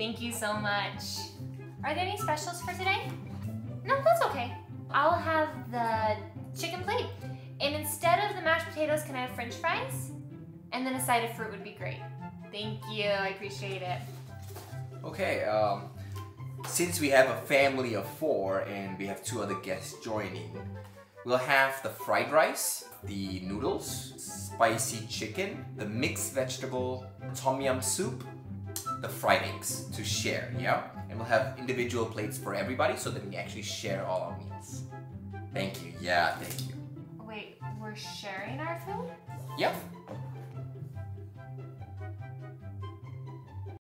Thank you so much. Are there any specials for today? No, that's okay. I'll have the chicken plate. And instead of the mashed potatoes, can I have french fries? And then a side of fruit would be great. Thank you, I appreciate it. Okay, um, since we have a family of four and we have two other guests joining, we'll have the fried rice, the noodles, spicy chicken, the mixed vegetable tom yum soup, the fried eggs to share, yeah? And we'll have individual plates for everybody so that we actually share all our meals. Thank you, yeah, thank you. Wait, we're sharing our food? Yep,